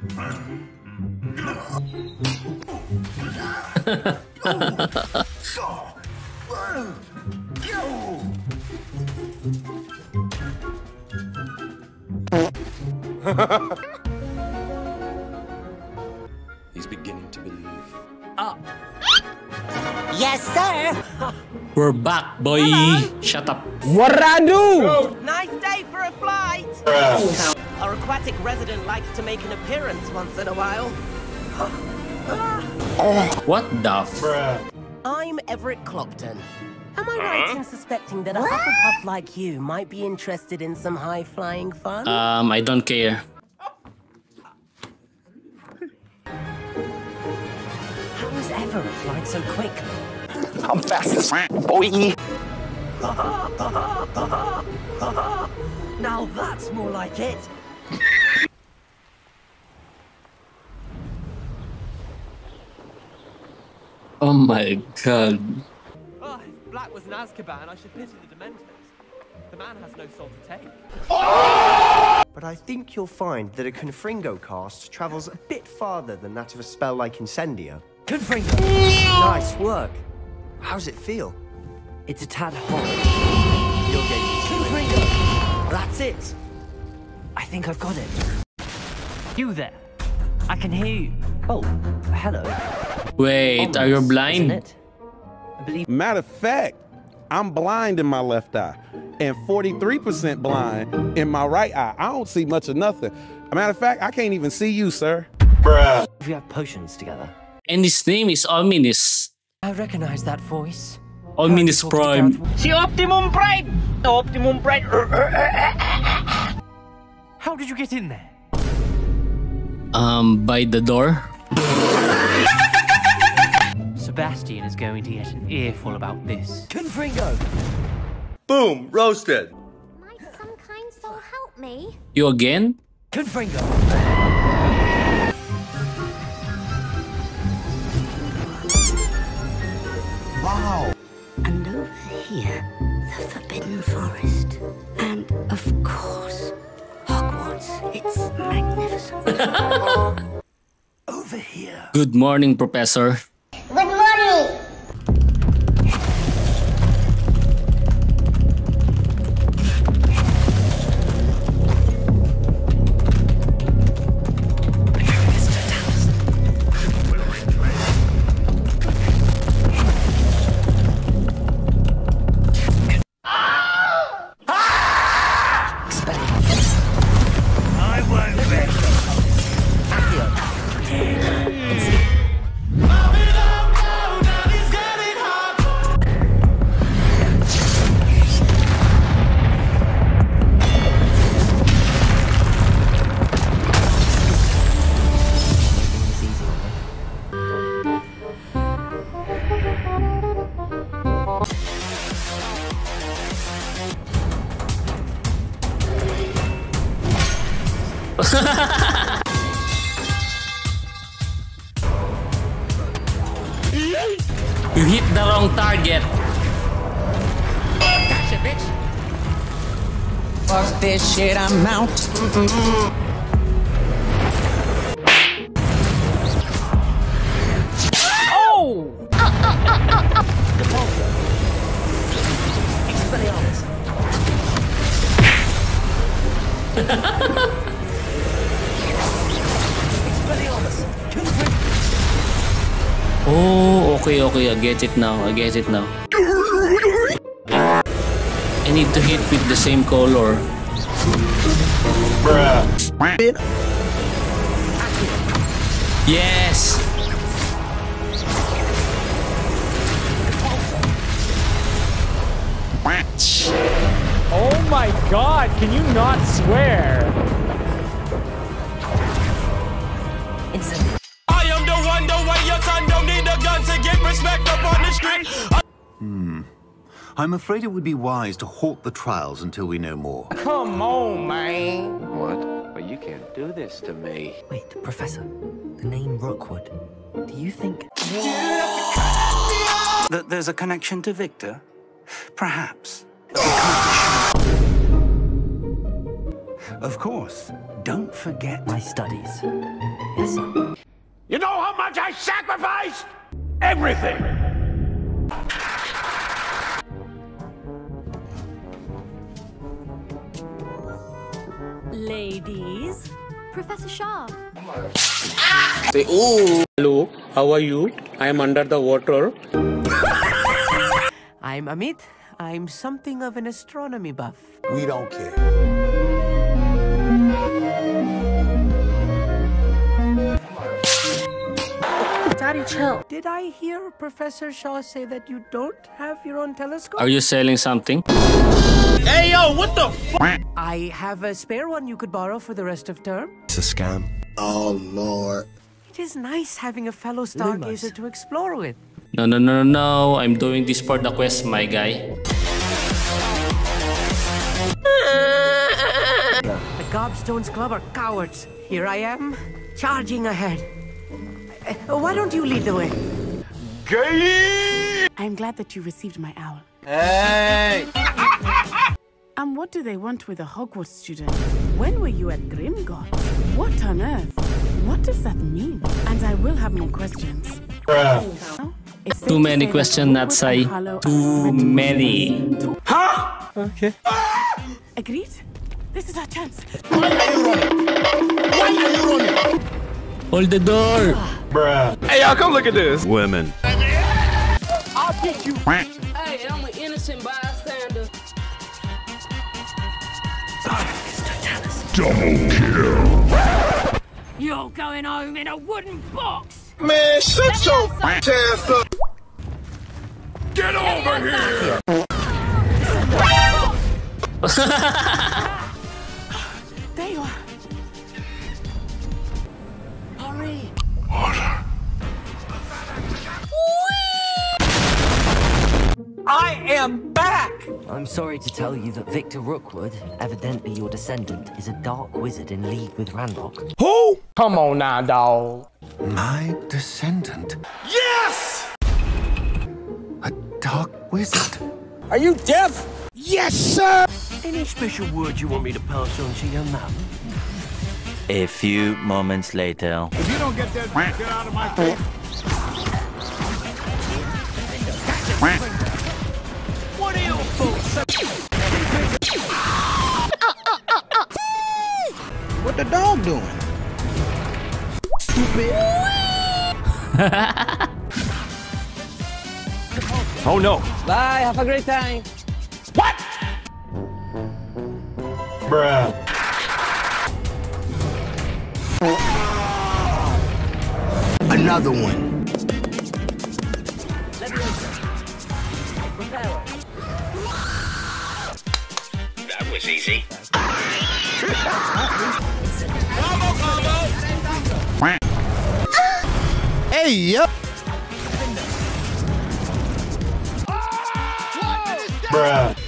He's beginning to believe. Ah. Yes, sir. We're back, boy. Shut up. Waradu! Nice day for a flight. Our aquatic resident likes to make an appearance once in a while. What the I'm Everett Clopton. Am I right in suspecting that a Hufflepuff like you might be interested in some high-flying fun? Um, I don't care. How was Everett flying so quick? I'm fast as boy. Now that's more like it. Oh my god. Oh, if Black was in Azkaban, I should pity the Dementors. The man has no soul to take. But I think you'll find that a Confringo cast travels a bit farther than that of a spell like Incendio. Confringo! Nice work. How's it feel? It's a tad hot. You'll get used. Confringo! That's it. I think I've got it. You there. I can hear you. Oh, hello. Wait, are you blind? I believe Matter of fact, I'm blind in my left eye and 43% blind in my right eye. I don't see much of nothing. Matter of fact, I can't even see you, sir. we have potions together. And his name is Ominis. I recognize that voice. Ominis Heard you talk Prime. about- See Optimum Prime! Optimum Prime! How did you get in there? Um, by the door. Sebastian is going to get an earful about this. Confringo! Boom! Roasted! Might some kind soul help me? You again? Confringo! Wow! And over here, the Forbidden Forest. And of course, Hogwarts. It's magnificent. Over here. Good morning, Professor. You hit the wrong target. Fuck this shit, I'm out. Oh, okay, okay. I get it now. I get it now. I need to hit with the same color. Bruh. Yes! Oh my god, can you not swear? Incendio. I am the one, the way your son don't need a gun to get respect up on the street. Hmm. I'm afraid it would be wise to halt the trials until we know more. Come on, man. What? But you can't do this to me. Wait, Professor. The name Rookwood. Do you think... That there's a connection to Victor? Perhaps. Of course. Don't forget My studies. Professor. You know how much I sacrificed? Everything. Ladies. Professor Shah. Say, oh, hello, how are you? I am under the water. I'm Amit. I'm something of an astronomy buff. We don't care. Daddy, chill. Did I hear Professor Shah say that you don't have your own telescope? Are you selling something? Hey, yo, what the f? I have a spare one you could borrow for the rest of term. It's a scam. Oh, Lord. It is nice having a fellow stargazer to explore with. No, no, no, no, no. I'm doing this for the quest, my guy. The Gobstones Club are cowards. Here I am, charging ahead. Uh, Why don't you lead the way? I'm glad that you received my owl. Hey! And what do they want with a Hogwarts student? When were you at Grimgott? What on earth? What does that mean? And I will have more questions. Now, it's safe Too many say that questions, Hogwarts Natsai. and Too threatened. many. Huh? Okay. Agreed? This is our chance. Hold the door. Bruh. Hey, y'all, come look at this. Women. I'll get you. Hey, I'm an innocent bystander. Double kill. You're going home in a wooden box. Man, shut your ass up. Get over here. I'm sorry to tell you that Victor Rookwood, evidently your descendant, is a dark wizard in league with Ranrock. Who? Come on now, dog. My descendant. Yes! A dark wizard. Are you deaf? Yes, sir! Any special words you want me to pass on to your mum? A few moments later. If you don't get that shit out of my face. What are you fools? What the dog doing? Oh no. Bye, have a great time. What? Bruh. Another one. Hey, yup. Bruh.